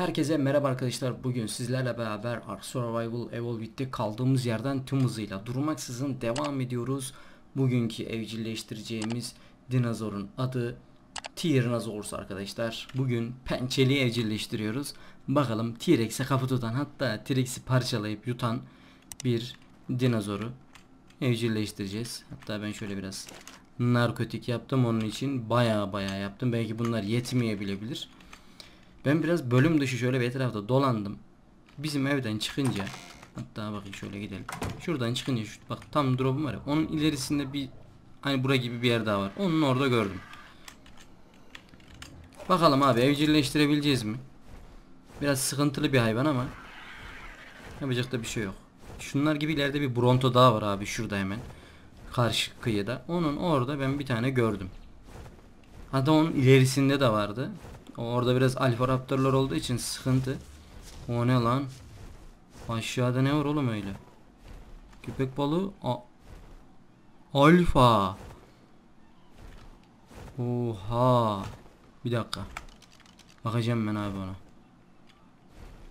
Herkese merhaba arkadaşlar. Bugün sizlerle beraber Ark Survival Evolved'de kaldığımız yerden tüm hızıyla durmaksızın devam ediyoruz. Bugünkü evcilleştireceğimiz dinozorun adı Tyrannosaurus arkadaşlar. Bugün pençeli evcilleştiriyoruz. Bakalım T-Rex'e kafa tutan hatta T-Rex'i parçalayıp yutan bir dinozoru evcilleştireceğiz. Hatta ben şöyle biraz narkotik yaptım onun için. Baya baya yaptım. Belki bunlar yetmeyebilebilir. Ben biraz bölüm dışı şöyle bir etrafta dolandım. Bizim evden çıkınca hatta bakayım şöyle gidelim. Şuradan çıkınca şu, bak tam drop'um var ya. Onun ilerisinde bir hani bura gibi bir yer daha var. Onun orada gördüm. Bakalım abi evcilleştirebileceğiz mi? Biraz sıkıntılı bir hayvan ama yapacak da bir şey yok. Şunlar gibi ileride bir Bronto daha var abi şurada hemen. Karşı kıyıda. Onun orada ben bir tane gördüm. Hatta onun ilerisinde de vardı. Orada biraz alfa raptorlar olduğu için sıkıntı. O ne lan? Aşağıda ne var oğlum öyle? Köpek balığı. A alfa. Oha. Bir dakika. Bakacağım ben abi ona.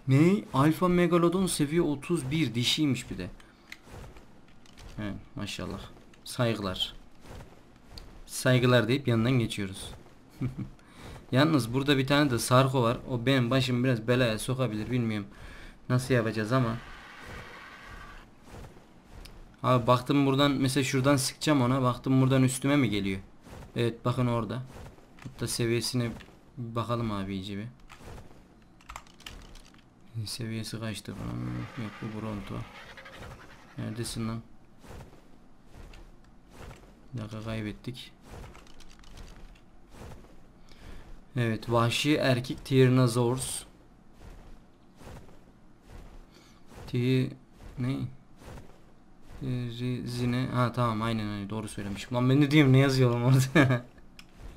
Ne? Alfa megalodon seviye 31 dişiymiş bir de. He, maşallah. Saygılar. Saygılar deyip yanından geçiyoruz. Yalnız burada bir tane de sarko var. O benim başım biraz belaya sokabilir bilmiyorum. Nasıl yapacağız ama. Abi baktım buradan mesela şuradan sıkacağım ona. Baktım buradan üstüme mi geliyor? Evet bakın orada. Hatta seviyesine bakalım abi iyice bir. Seviyesi kaçtı bunun? Yok bu Bronto. Neredesin lan? Bir dakika kaybettik. Evet, vahşi erkek Tyrannosaurus. T ne? Rizine. Ha tamam aynen aynen doğru söylemişim. Lan ben ne diyeyim ne yazıyorum orada?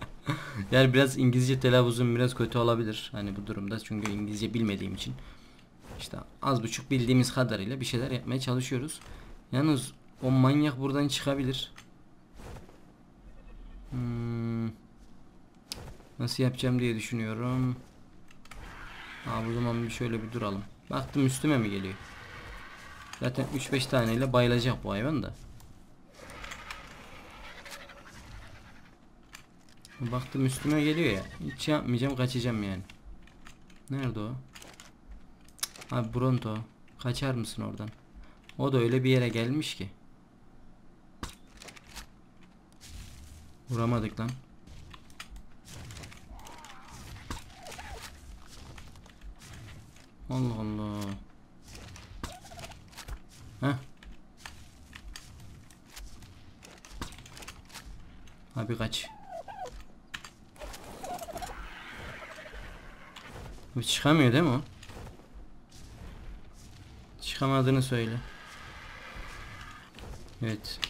yani biraz İngilizce telaffuzum biraz kötü olabilir. Hani bu durumda çünkü İngilizce bilmediğim için. İşte az buçuk bildiğimiz kadarıyla bir şeyler yapmaya çalışıyoruz. Yalnız o manyak buradan çıkabilir. Hmm. Nasıl yapacağım diye düşünüyorum. Aa, bu zaman bir şöyle bir duralım. Baktım üstüme mi geliyor? Zaten 3-5 taneyle bayılacak bu hayvan da. Baktım üstüme geliyor ya. Hiç yapmayacağım kaçacağım yani. Nerede o? Abi Bronto. Kaçar mısın oradan? O da öyle bir yere gelmiş ki. Vuramadık lan. Allah Allah. Heh. Abi kaç. Bu çıkamıyor değil mi o? Çıkamadığını söyle. Evet.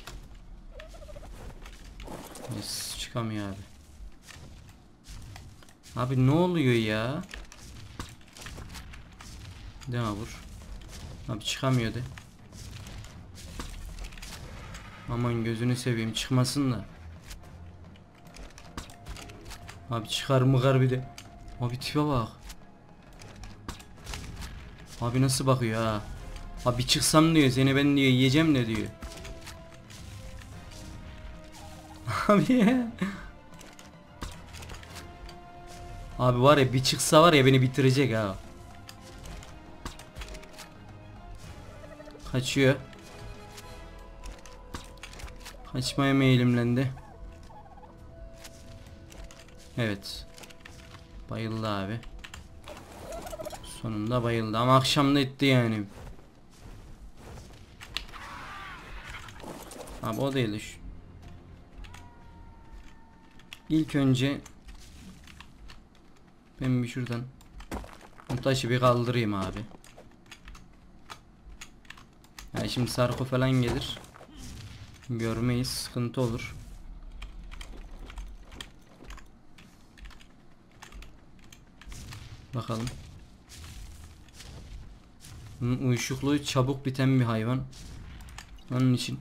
Yes, çıkamıyor abi. Abi ne oluyor ya? Devam vur. Abi çıkamıyor de. Aman gözünü seveyim çıkmasın da. Abi çıkar mıkar bir de. Abi tipe bak. Abi nasıl bakıyor ha. Abi çıksam diyor seni ben diyor yiyeceğim ne diyor. Abi Abi var ya bir çıksa var ya beni bitirecek ha. Kaçıyor. Kaçmaya meyilimlendi. Evet. Bayıldı abi. Sonunda bayıldı ama akşam da etti yani. Abi o değil şu. İlk önce ben bir şuradan bu taşı bir kaldırayım abi. Şimdi sarko falan gelir. Görmeyiz. Sıkıntı olur. Bakalım. Bunun uyuşukluğu çabuk biten bir hayvan. Onun için.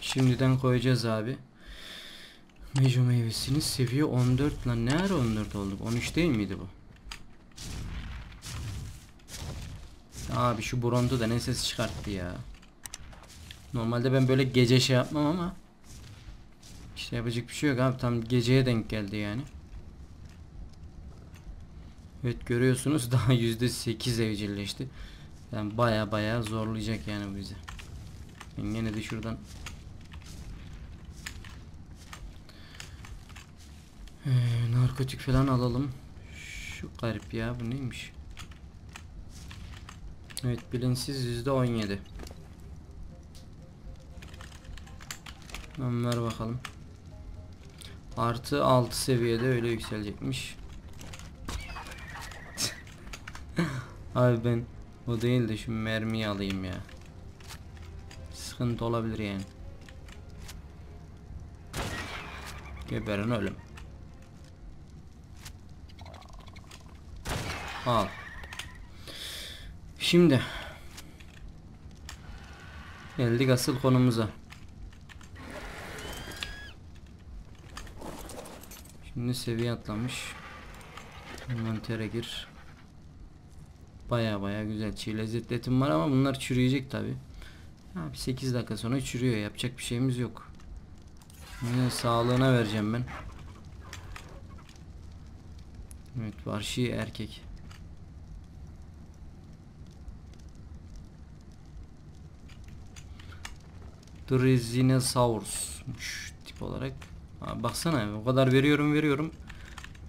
Şimdiden koyacağız abi. Mejo meyvesini seviye 14 lan ne ara 14 olduk 13 değil miydi bu? Abi şu Bronto da ne ses çıkarttı ya. Normalde ben böyle gece şey yapmam ama işte yapacak bir şey yok abi tam geceye denk geldi yani. Evet görüyorsunuz daha %8 evcilleşti. Yani baya baya zorlayacak yani bizi. Ben gene de şuradan Ee, narkotik falan alalım. Şu garip ya bu neymiş? Evet bilinçsiz yüzde on yedi. Ver bakalım. Artı 6 seviyede öyle yükselecekmiş. Abi ben o değil de şu mermiyi alayım ya. Sıkıntı olabilir yani. Geberin ölüm. Al. Şimdi geldik asıl konumuza. Şimdi seviye atlamış. Envantere gir. Baya baya güzel çiğ lezzetli etim var ama bunlar çürüyecek tabi. Abi 8 dakika sonra çürüyor yapacak bir şeyimiz yok. Yine sağlığına vereceğim ben. Evet vahşi erkek. Drizinosaurus'muş tip olarak. Abi baksana o kadar veriyorum veriyorum.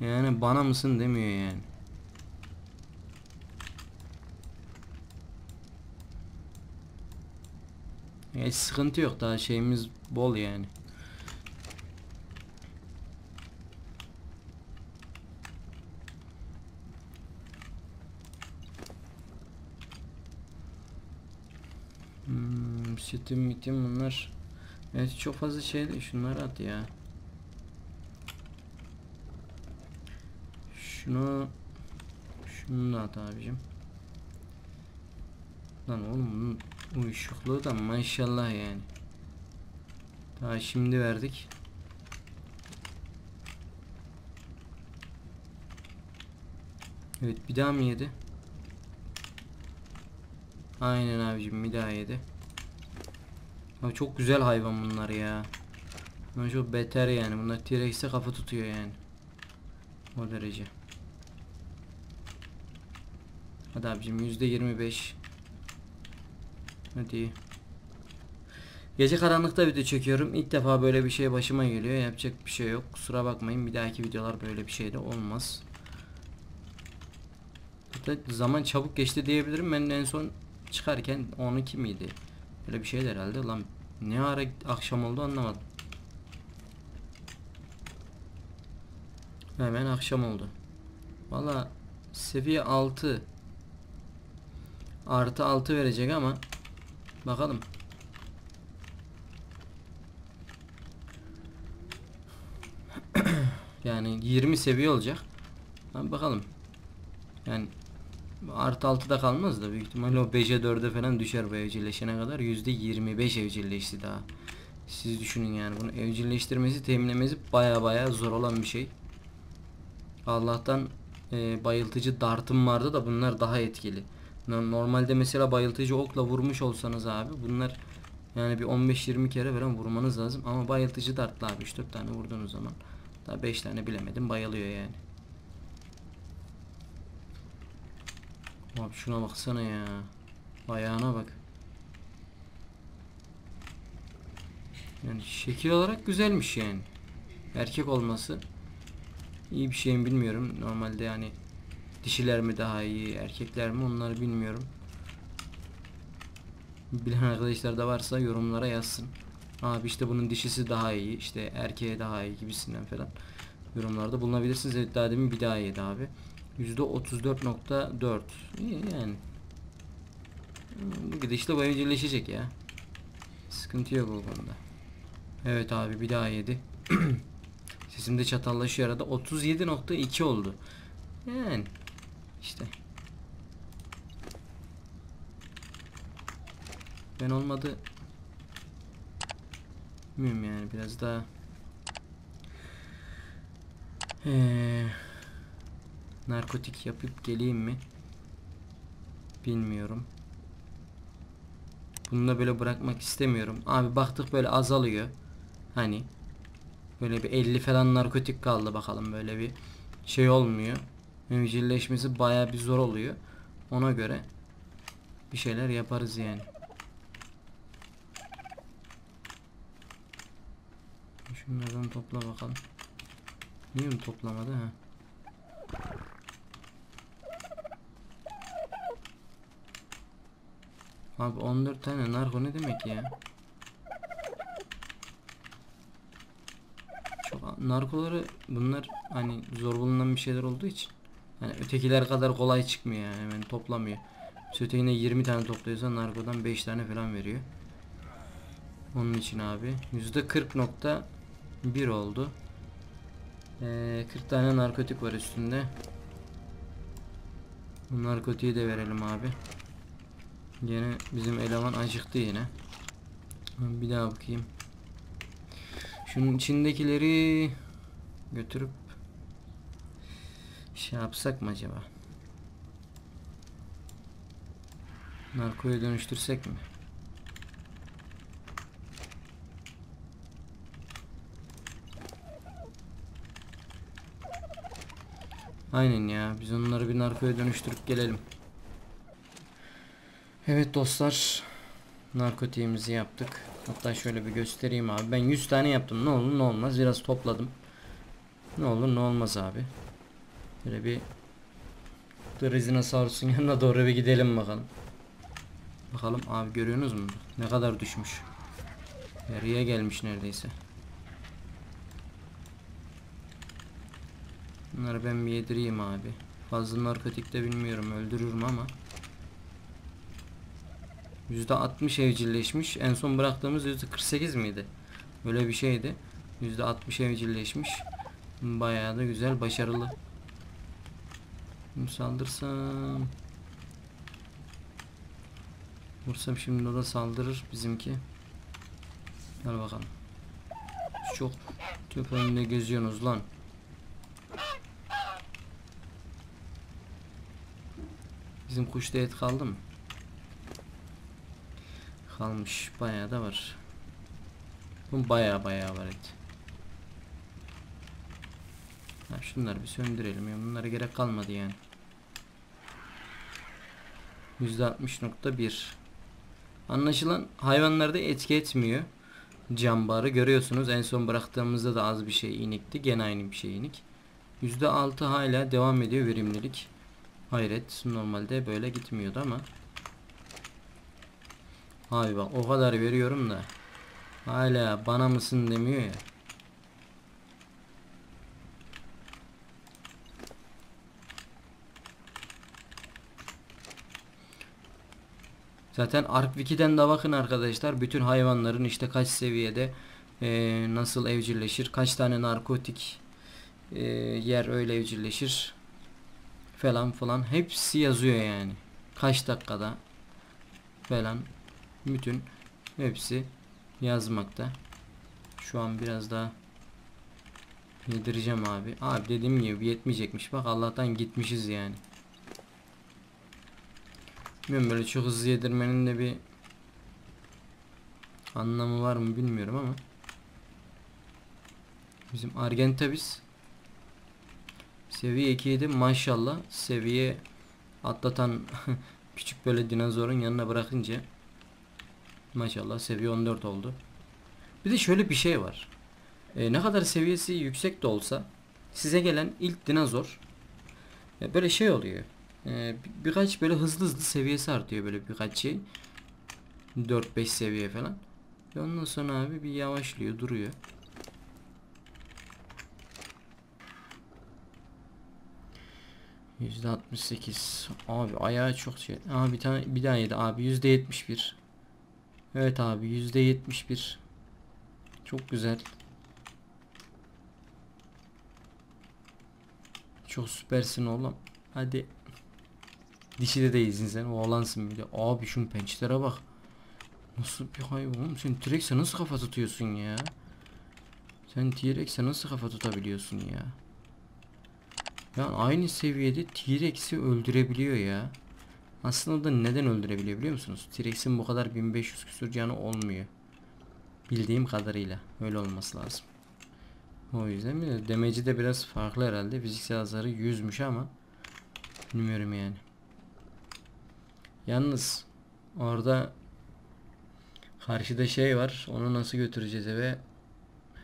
Yani bana mısın demiyor yani. Hiç sıkıntı yok daha şeyimiz bol yani. Sütüm mitim bunlar. Evet çok fazla şey değil. Şunları at ya. Şunu şunu da at abicim. Lan oğlum bunun uyuşukluğu da maşallah yani. Daha şimdi verdik. Evet bir daha mı yedi? Aynen abicim bir daha yedi. Abi çok güzel hayvan bunlar ya. Bunlar çok beter yani. Bunlar T-Rex'e kafa tutuyor yani. O derece. Hadi abicim yüzde yirmi beş. Hadi. Gece karanlıkta video çekiyorum. İlk defa böyle bir şey başıma geliyor. Yapacak bir şey yok. Kusura bakmayın. Bir dahaki videolar böyle bir şey de olmaz. Hatta zaman çabuk geçti diyebilirim. Ben en son çıkarken 12 miydi? Öyle bir şeydi herhalde. Lan ne ara akşam oldu anlamadım. Hemen akşam oldu. Valla seviye 6 artı 6 verecek ama bakalım. yani 20 seviye olacak. Ama bakalım. Yani artı 6'da kalmaz da büyük ihtimalle o 5'e 4'e falan düşer bu evcilleşene kadar. %25 evcilleşti daha. Siz düşünün yani bunu evcilleştirmesi, teminlemesi baya baya zor olan bir şey. Allah'tan e, bayıltıcı dartım vardı da bunlar daha etkili. Normalde mesela bayıltıcı okla vurmuş olsanız abi bunlar yani bir 15-20 kere falan vurmanız lazım ama bayıltıcı dartla abi 3-4 tane vurduğunuz zaman daha 5 tane bilemedim bayılıyor yani. Abi şuna baksana ya. Ayağına bak. Yani şekil olarak güzelmiş yani. Erkek olması iyi bir şey mi bilmiyorum. Normalde yani dişiler mi daha iyi, erkekler mi onları bilmiyorum. Bilen arkadaşlar da varsa yorumlara yazsın. Abi işte bunun dişisi daha iyi, işte erkeğe daha iyi gibisinden falan yorumlarda bulunabilirsiniz. Evet daha demin bir daha iyiydi abi. %34.4 İyi yani. Bu gidişle bu evcilleşecek ya. Sıkıntı yok o konuda. Evet abi bir daha yedi. Sesim de çatallaşıyor arada. 37.2 oldu. Yani işte. Ben olmadı. Bilmiyorum yani biraz daha ee, narkotik yapıp geleyim mi? Bilmiyorum. Bunu da böyle bırakmak istemiyorum. Abi baktık böyle azalıyor. Hani böyle bir 50 falan narkotik kaldı bakalım böyle bir şey olmuyor. Evcilleşmesi baya bir zor oluyor. Ona göre bir şeyler yaparız yani. Şunlardan topla bakalım. Niye mi toplamadı ha? Abi 14 tane narko ne demek ya? Çok narkoları bunlar hani zor bulunan bir şeyler olduğu için hani ötekiler kadar kolay çıkmıyor yani hemen toplamıyor. Ötekine 20 tane topluyorsa narkodan 5 tane falan veriyor. Onun için abi %40.1 oldu. Ee, 40 tane narkotik var üstünde. Bu narkotiği de verelim abi. Yine bizim eleman acıktı yine. Bir daha bakayım. Şunun içindekileri götürüp şey yapsak mı acaba? Narkoya dönüştürsek mi? Aynen ya. Biz onları bir narkoya dönüştürüp gelelim. Evet dostlar. Narkotiğimizi yaptık. Hatta şöyle bir göstereyim abi. Ben 100 tane yaptım. Ne olur ne olmaz. Biraz topladım. Ne olur ne olmaz abi. Böyle bir Drizinosaurus'un yanına doğru bir gidelim bakalım. Bakalım abi görüyorsunuz mu? Ne kadar düşmüş. Yarıya gelmiş neredeyse. Bunları ben bir yedireyim abi. Fazla narkotik de bilmiyorum öldürürüm ama. %60 evcilleşmiş. En son bıraktığımız %48 miydi? Böyle bir şeydi. %60 evcilleşmiş. Bayağı da güzel, başarılı. Saldırsam Vursam şimdi o da saldırır bizimki. Gel bakalım. Çok tüp önünde geziyorsunuz lan. Bizim kuşta et kaldı mı? Kalmış. Bayağı da var. Bu bayağı bayağı var et. Ha, şunları bir söndürelim ya. Bunlara gerek kalmadı yani. %60.1 Anlaşılan hayvanlarda etki etmiyor. Cambarı görüyorsunuz. En son bıraktığımızda da az bir şey inikti. Gene aynı bir şey inik. %6 hala devam ediyor verimlilik. Hayret. Normalde böyle gitmiyordu ama. Abi bak o kadar veriyorum da. Hala bana mısın demiyor ya. Zaten Ark2'den de bakın arkadaşlar. Bütün hayvanların işte kaç seviyede e, nasıl evcilleşir. Kaç tane narkotik e, yer öyle evcilleşir. Falan falan. Hepsi yazıyor yani. Kaç dakikada falan. Bütün hepsi yazmakta. Şu an biraz daha yedireceğim abi. Abi dediğim gibi yetmeyecekmiş. Bak Allah'tan gitmişiz yani. Bilmiyorum böyle çok hızlı yedirmenin de bir anlamı var mı bilmiyorum ama bizim Argentabis seviye 2'ydi maşallah seviye atlatan küçük böyle dinozorun yanına bırakınca maşallah seviye 14 oldu. Bir de şöyle bir şey var. Ee, ne kadar seviyesi yüksek de olsa size gelen ilk dinozor e, böyle şey oluyor. Ee, birkaç böyle hızlı hızlı seviyesi artıyor böyle birkaç şey. 4-5 seviye falan. Ve ondan sonra abi bir yavaşlıyor duruyor. Yüzde 68. Abi ayağı çok şey. Abi bir tane bir daha yedi abi yüzde 71. Evet abi yüzde 71. Çok güzel. Çok süpersin oğlum. Hadi. Dişi de değilsin sen. Oğlansın bir de. Abi şunun pençelere bak. Nasıl bir hayvan oğlum? Sen T-Rex'e nasıl kafa tutuyorsun ya? Sen T-Rex'e nasıl kafa tutabiliyorsun ya? Yani aynı seviyede T-Rex'i öldürebiliyor ya. Aslında da neden öldürebiliyor biliyor musunuz? T-Rex'in bu kadar 1500 küsur canı olmuyor. Bildiğim kadarıyla. Öyle olması lazım. O yüzden mi? Demeci de biraz farklı herhalde. Fiziksel hasarı 100'müş ama bilmiyorum yani. Yalnız orada karşıda şey var. Onu nasıl götüreceğiz eve?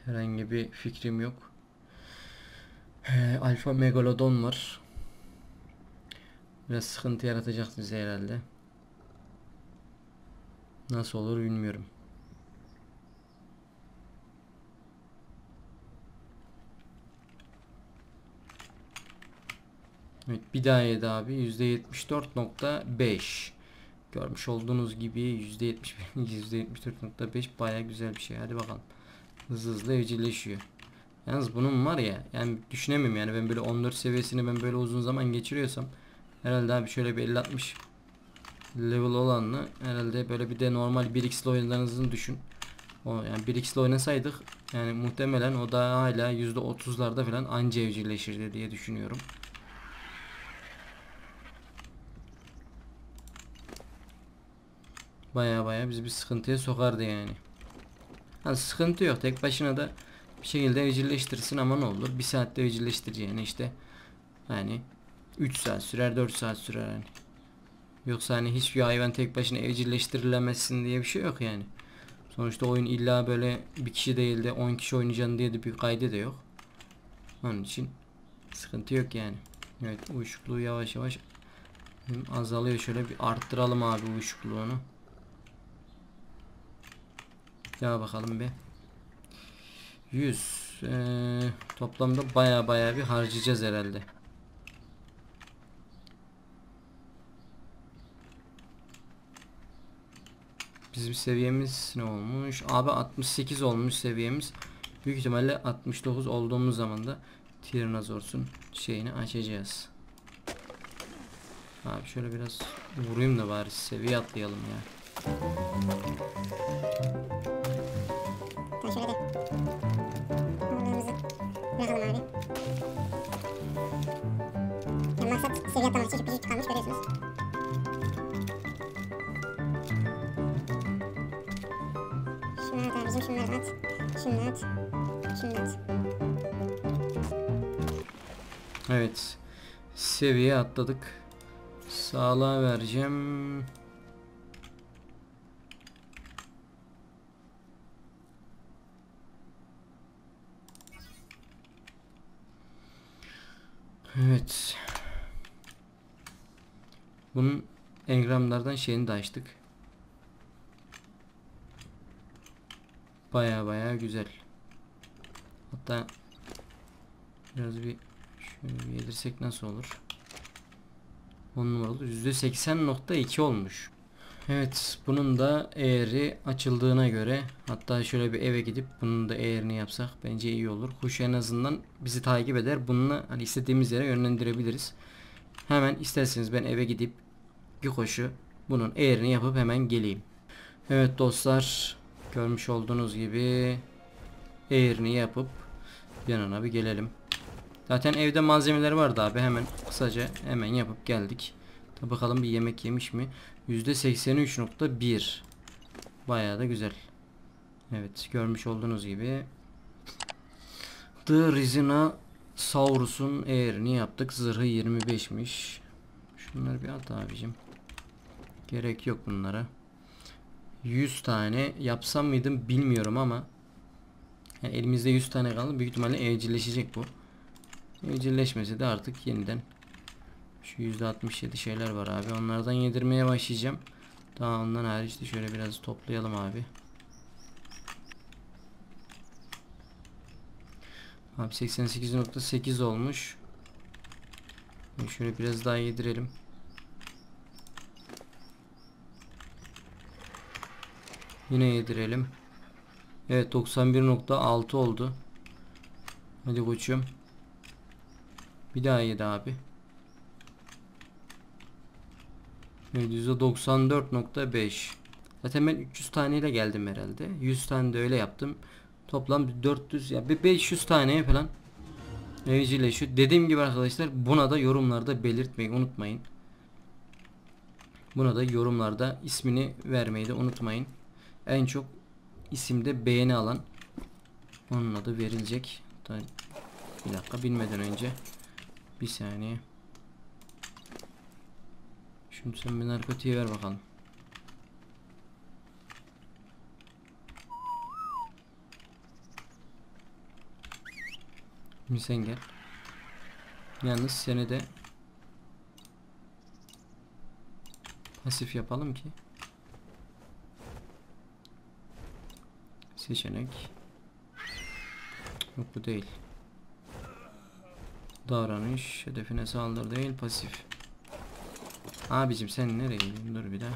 Herhangi bir fikrim yok. Ee, Alfa Megalodon var. Biraz sıkıntı yaratacak bize herhalde. Nasıl olur bilmiyorum. Evet bir daha yedi abi. %74.5 Görmüş olduğunuz gibi %71 %74.5 baya güzel bir şey. Hadi bakalım. Hızlı hızlı evcilleşiyor. Yalnız bunun var ya yani düşünemiyorum yani. Ben böyle 14 seviyesini ben böyle uzun zaman geçiriyorsam Herhalde abi şöyle bir 50-60 level olanla herhalde böyle bir de normal 1x'li oynadığınızı düşün. O yani 1x'li oynasaydık yani muhtemelen o da hala %30'larda falan anca evcilleşirdi diye düşünüyorum. Baya baya bizi bir sıkıntıya sokardı yani. Ha, sıkıntı yok. Tek başına da bir şekilde evcilleştirsin ama ne olur. Bir saatte evcilleştireceğini işte yani 3 saat sürer 4 saat sürer yani. Yoksa hani hiçbir hayvan tek başına evcilleştirilemezsin diye bir şey yok yani. Sonuçta oyun illa böyle bir kişi değil de 10 kişi oynayacaksın diye de bir kaydı da yok. Onun için sıkıntı yok yani. Evet uyuşukluğu yavaş yavaş azalıyor. Şöyle bir arttıralım abi uyuşukluğunu. Ya bakalım bir. 100 ee, toplamda baya baya bir harcayacağız herhalde. Bizim seviyemiz ne olmuş? Abi 68 olmuş seviyemiz. Büyük ihtimalle 69 olduğumuz zaman da Tyrannosaurus'un şeyini açacağız. Abi şöyle biraz vurayım da bari seviye atlayalım ya. Şöyle de. Bırakalım abi. Yani maksat seviye atlamak için şu küçük kalmış görüyorsunuz. Da at. Şunları at. Şunları at. Evet. Seviye atladık. Sağlığa vereceğim. Evet. Bunun engramlardan şeyini de açtık. Baya baya güzel. Hatta biraz bir şöyle yedirsek nasıl olur? 10 numaralı %80.2 olmuş. Evet bunun da eğri açıldığına göre hatta şöyle bir eve gidip bunun da eğrini yapsak bence iyi olur. Kuş en azından bizi takip eder. Bununla hani istediğimiz yere yönlendirebiliriz. Hemen isterseniz ben eve gidip bir koşu bunun eğrini yapıp hemen geleyim. Evet dostlar görmüş olduğunuz gibi eğrini yapıp yanına bir gelelim. Zaten evde malzemeler vardı abi hemen kısaca hemen yapıp geldik. Tabi bakalım bir yemek yemiş mi? %83.1 Bayağı da güzel. Evet görmüş olduğunuz gibi The Rizina Saurus'un eğerini yaptık. Zırhı 25'miş. Şunları bir at abicim. Gerek yok bunlara. 100 tane yapsam mıydım bilmiyorum ama yani elimizde 100 tane kaldı. Büyük ihtimalle evcilleşecek bu. Evcilleşmesi de artık yeniden şu %67 şeyler var abi. Onlardan yedirmeye başlayacağım. Daha ondan hariç de şöyle biraz toplayalım abi. Abi 88.8 olmuş. Şöyle biraz daha yedirelim. Yine yedirelim. Evet 91.6 oldu. Hadi koçum. Bir daha yedi abi. Evet %94.5 Zaten ben 300 taneyle geldim herhalde. 100 tane de öyle yaptım. Toplam 400 ya bir 500 taneye falan evcilleşiyor. Dediğim gibi arkadaşlar buna da yorumlarda belirtmeyi unutmayın. Buna da yorumlarda ismini vermeyi de unutmayın. En çok isimde beğeni alan onun adı verilecek. Bir dakika bilmeden önce bir saniye. Şimdi sen bir narkotiğe ver bakalım. Şimdi sen gel. Yalnız seni de pasif yapalım ki seçenek. Yok bu değil. Davranış hedefine saldır değil pasif. Abicim sen nereye gidiyorsun? Dur bir daha.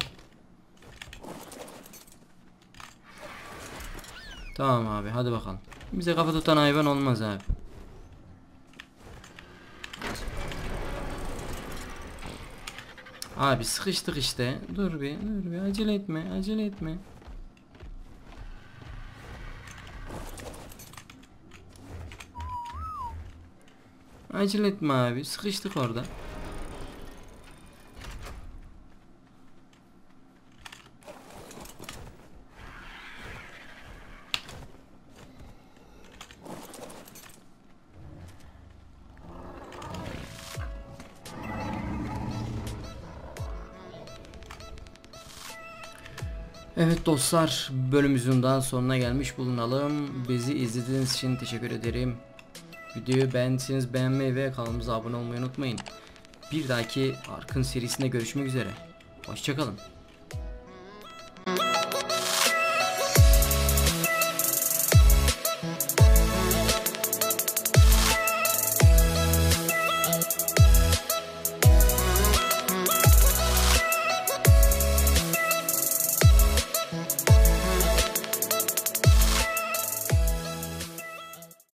Tamam abi hadi bakalım. Bize kafa tutan hayvan olmaz abi. Abi sıkıştık işte. Dur bir, dur bir. Acele etme, acele etme. Acele etme abi. Sıkıştık orada. Evet dostlar bölümümüzün daha sonuna gelmiş bulunalım. Bizi izlediğiniz için teşekkür ederim. Videoyu beğendiyseniz beğenmeyi ve kanalımıza abone olmayı unutmayın. Bir dahaki Arkın serisinde görüşmek üzere. Hoşçakalın.